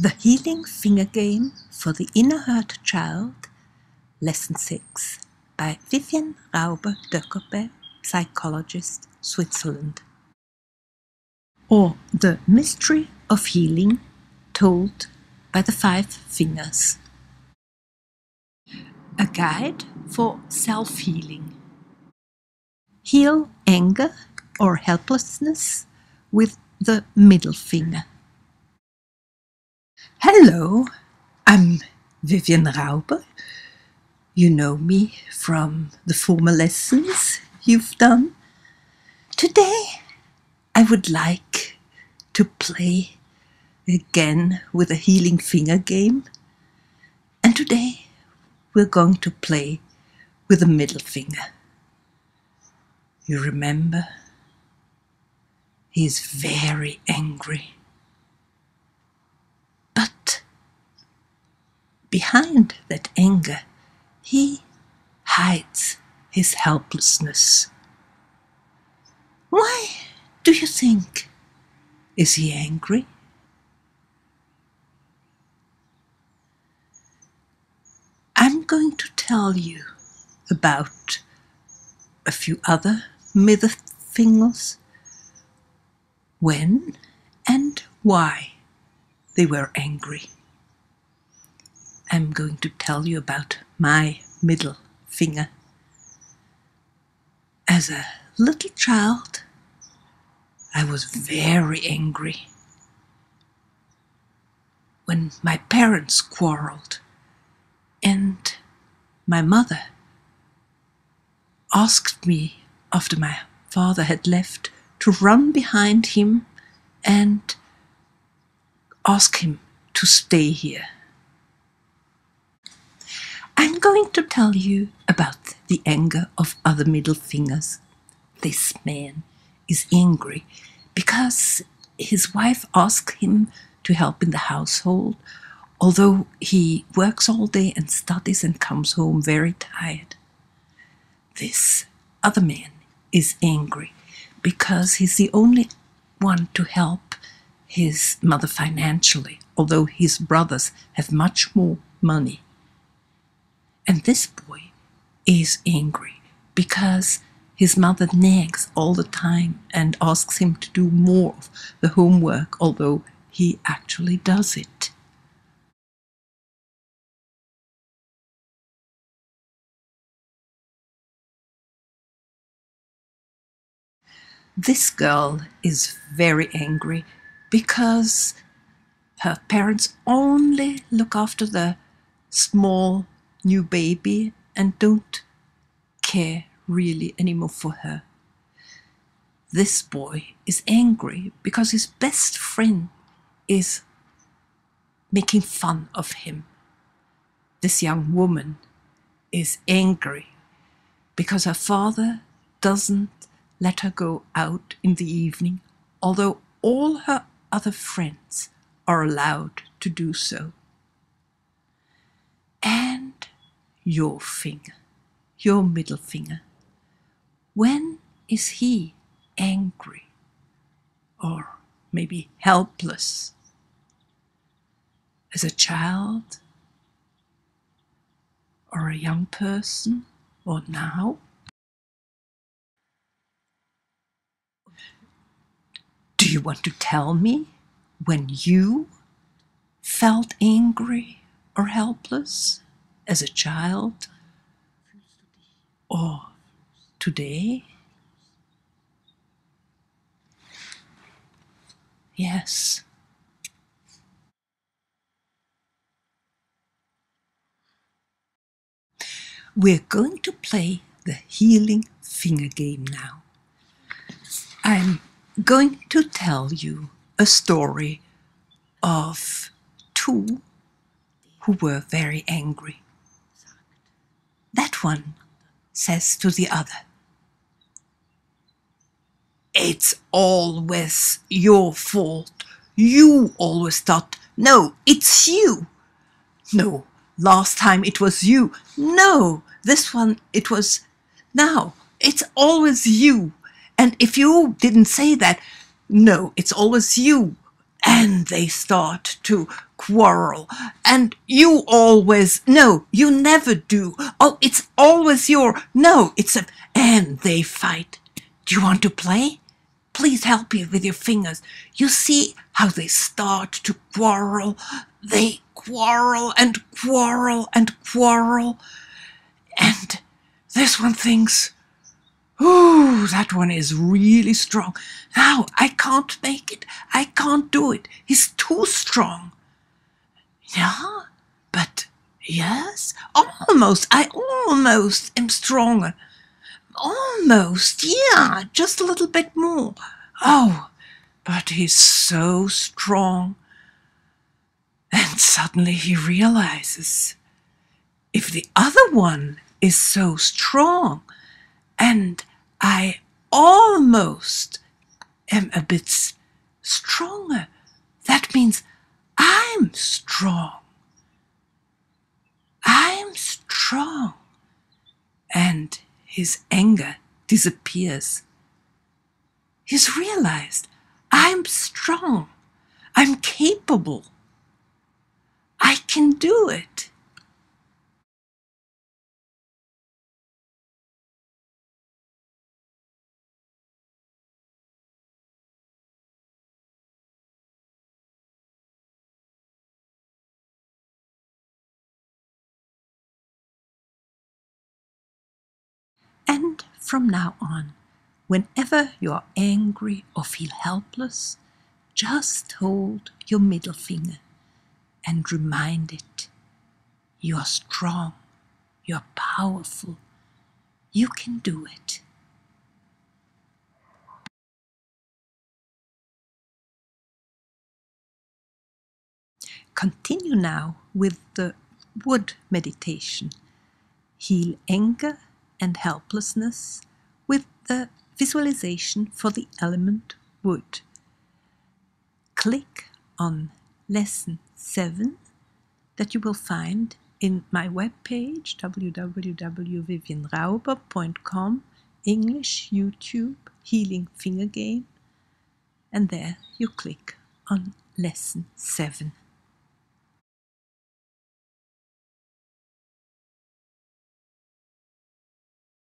The Healing Finger Game for the Inner Hurt Child, Lesson 6, by Vivienne Rauber Döckerberg, psychologist, Switzerland. Or The Mystery of Healing, told by the Five Fingers. A guide for self healing. Heal anger or helplessness with the middle finger. Hello, I'm Vivienne Rauber. You know me from the former lessons you've done. Today, I would like to play again with a healing finger game. And today, we're going to play with the middle finger. You remember? He is very angry. But behind that anger, he hides his helplessness. Why do you think? Is he angry? I'm going to tell you about a few other middle fingers, when and why they were angry. I'm going to tell you about my middle finger. As a little child, I was very angry. When my parents quarreled and my mother asked me after my father had left to run behind him and ask him to stay here. I'm going to tell you about the anger of other middle fingers. This man is angry because his wife asked him to help in the household, although he works all day and studies and comes home very tired. This other man is angry because he's the only one to help his mother financially, although his brothers have much more money. And this boy is angry because his mother nags all the time and asks him to do more of the homework, although he actually does it. This girl is very angry because her parents only look after the small new baby and don't care really anymore for her. This boy is angry because his best friend is making fun of him. This young woman is angry because her father doesn't let her go out in the evening, although all her other friends are allowed to do so. And your finger, your middle finger, when is he angry or maybe helpless? As a child or a young person or now? Do you want to tell me when you felt angry or helpless as a child or today? Yes. We're going to play the healing finger game now. I'm going to tell you a story of two who were very angry. One says to the other, It's always your fault. You always thought, no, it's you. No, last time it was you. No, this one it was now. It's always you. And if you didn't say that, no, it's always you. And they start to quarrel. And you always, no, you never do. Oh, it's always your, no, it's a, and they fight. Do you want to play? Please help me with your fingers. You see how they start to quarrel. They quarrel and quarrel and quarrel. And this one thinks, Ooh, that one is really strong. Now, I can't make it. I can't do it. He's too strong. Yeah, but yes, almost. I almost am stronger. Almost, yeah, just a little bit more. Oh, but he's so strong. And suddenly he realizes if the other one is so strong and I almost am a bit stronger, that means I'm strong. I'm strong. And his anger disappears. He's realized I'm strong. I'm capable. I can do it. And from now on, whenever you are angry or feel helpless, just hold your middle finger and remind it you are strong, you are powerful, you can do it. Continue now with the wood meditation. Heal anger and helplessness with the visualization for the element wood. Click on lesson 7 that you will find in my webpage www.vivianrauber.com English YouTube Healing Finger Game and there you click on lesson 7.